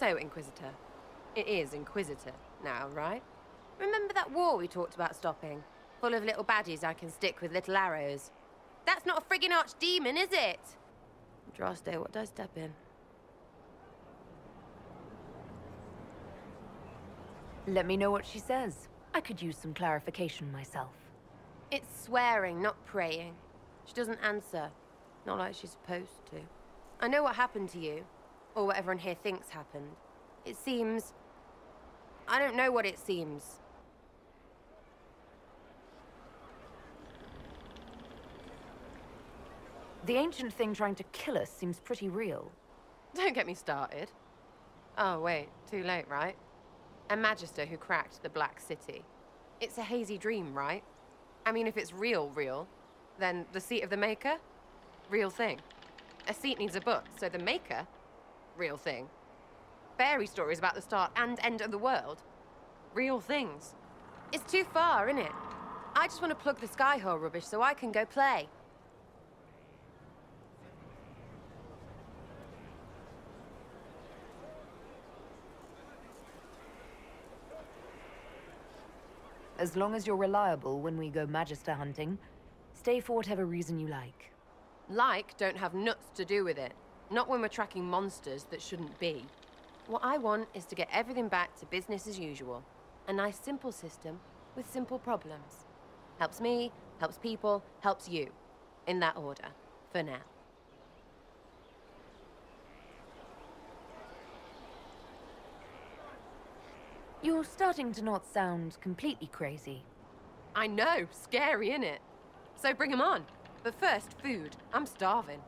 So, Inquisitor. It is Inquisitor now, right? Remember that war we talked about stopping? Full of little baddies I can stick with little arrows. That's not a friggin' archdemon, is it? Andraste, what does step in? Let me know what she says. I could use some clarification myself. It's swearing, not praying. She doesn't answer. Not like she's supposed to. I know what happened to you. Or what everyone here thinks happened. It seems... I don't know what it seems. The ancient thing trying to kill us seems pretty real. Don't get me started. Oh, wait. Too late, right? A Magister who cracked the Black City. It's a hazy dream, right? I mean, if it's real, real, then the seat of the Maker? Real thing. A seat needs a book, so the Maker? Real thing. Fairy stories about the start and end of the world? Real things. It's too far, isn't it? I just want to plug the Skyhole rubbish so I can go play. As long as you're reliable when we go Magister hunting, stay for whatever reason you like. Like don't have nuts to do with it. Not when we're tracking monsters that shouldn't be. What I want is to get everything back to business as usual. A nice simple system with simple problems. Helps me, helps people, helps you. In that order. For now. You're starting to not sound completely crazy. I know, scary, innit? So bring 'em on. But first, food. I'm starving.